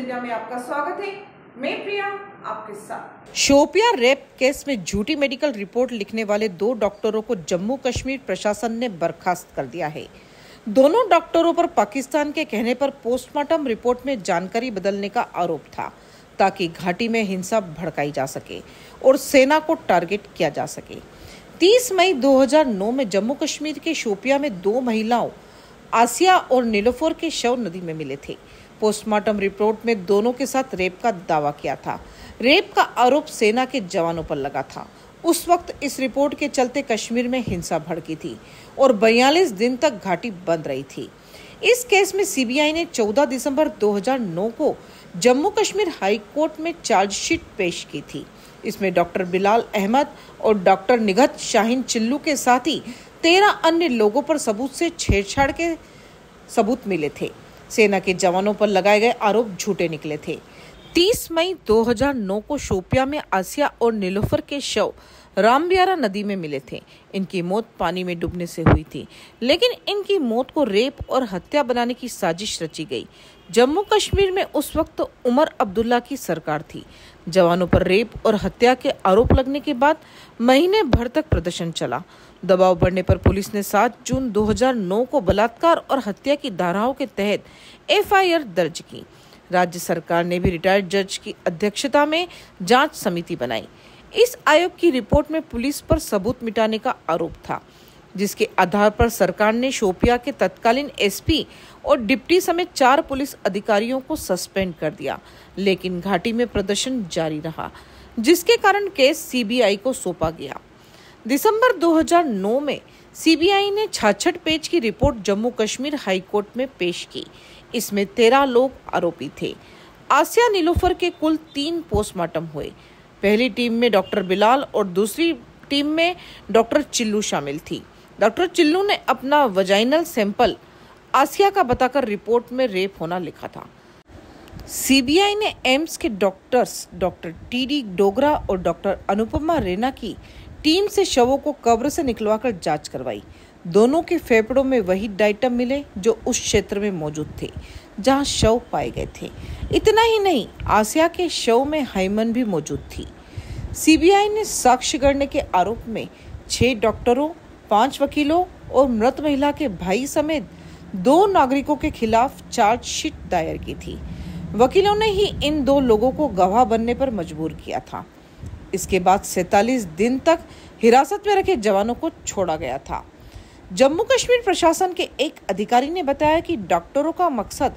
India में आपका स्वागत है। मैं प्रिया, आपके साथ। शोपिया रेप केस में झूठी मेडिकल रिपोर्ट लिखने वाले दो डॉक्टरों को जम्मू कश्मीर प्रशासन ने बर्खास्त कर दिया है। दोनों डॉक्टरों पर पाकिस्तान के कहने पर पोस्टमार्टम रिपोर्ट में जानकारी बदलने का आरोप था, ताकि घाटी में हिंसा भड़काई जा सके और सेना को टारगेट किया जा सके। 30 मई 2009 में जम्मू कश्मीर के शोपिया में दो महिलाओं, आसिया और नीलोफर के शव नदी में मिले थे। पोस्टमार्टम रिपोर्ट में दोनों के साथ रेप का दावा किया था। रेप का आरोप सेना के जवानों पर लगा था। उस वक्त इस रिपोर्ट के चलते कश्मीर में हिंसा भड़की थी और 42 दिन तक घाटी बंद रही थी। इस केस में सीबीआई ने 14 दिसंबर 2009 को जम्मू कश्मीर हाई कोर्ट में चार्जशीट पेश की थी। इसमें डॉक्टर बिलाल अहमद और डॉक्टर निगत शाहीन चिल्लू के साथ ही तेरह अन्य लोगों पर सबूत से छेड़छाड़ के सबूत मिले थे। सेना के जवानों पर लगाए गए आरोप झूठे निकले थे। 30 मई 2009 को शोपिया में आसिया और नीलोफर के शव रामबियारा नदी में मिले थे। इनकी मौत पानी में डूबने से हुई थी, लेकिन इनकी मौत को रेप और हत्या बनाने की साजिश रची गई। जम्मू कश्मीर में उस वक्त उमर अब्दुल्ला की सरकार थी। जवानों पर रेप और हत्या के आरोप लगने के बाद महीने भर तक प्रदर्शन चला। दबाव बढ़ने पर पुलिस ने 7 जून 2009 को बलात्कार और हत्या की धाराओं के तहत एफआईआर दर्ज की। राज्य सरकार ने भी रिटायर्ड जज की अध्यक्षता में जाँच समिति बनाई। इस आयोग की रिपोर्ट में पुलिस पर सबूत मिटाने का आरोप था, जिसके आधार पर सरकार ने शोपिया के तत्कालीन एसपी और डिप्टी समेत चार पुलिस अधिकारियों को सस्पेंड कर दिया, लेकिन घाटी में प्रदर्शन जारी रहा, जिसके कारण केस सीबीआई को सौंपा गया। दिसंबर 2009 में सीबीआई ने छाछठ पेज की रिपोर्ट जम्मू कश्मीर हाईकोर्ट में पेश की। इसमें तेरह लोग आरोपी थे। आसिया नीलोफर के कुल तीन पोस्टमार्टम हुए। पहली टीम में डॉक्टर बिलाल और दूसरी टीम में डॉक्टर चिल्लू शामिल थी। डॉक्टर चिल्लू ने अपना वजाइनल सैंपल आसिया का बताकर रिपोर्ट में रेप होना लिखा था। सीबीआई ने एम्स के doctors doctor T D Dogra और डॉक्टर अनुपमा रेना की टीम से शवों को कब्र से निकलवाकर जाँच करवाई। दोनों के फेफड़ों में वही डाइटम मिले जो उस क्षेत्र में मौजूद थे, जहाँ शव पाए गए थे। इतना ही नहीं, आसिया के शव में हाइमन भी मौजूद थी। सीबीआई ने साक्ष्य गढ़ने के आरोप में छह डॉक्टरों, पाँच वकीलों और मृत महिला के भाई समेत दो नागरिकों के खिलाफ चार्जशीट दायर की थी। वकीलों ने ही इन दो लोगों को गवाह बनने पर मजबूर किया था। इसके बाद सैतालीस दिन तक हिरासत में रखे जवानों को छोड़ा गया था। जम्मू कश्मीर प्रशासन के एक अधिकारी ने बताया कि डॉक्टरों का मकसद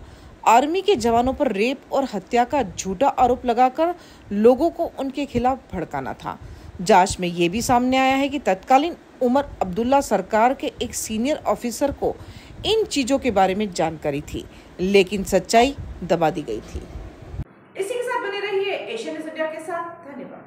आर्मी के जवानों पर रेप और हत्या का झूठा आरोप लगाकर लोगों को उनके खिलाफ भड़काना था। जाँच में ये भी सामने आया है कि तत्कालीन उमर अब्दुल्ला सरकार के एक सीनियर ऑफिसर को इन चीज़ों के बारे में जानकारी थी, लेकिन सच्चाई दबा दी गई थी। इसी के साथ बने रहिए एशियन के साथ। धन्यवाद।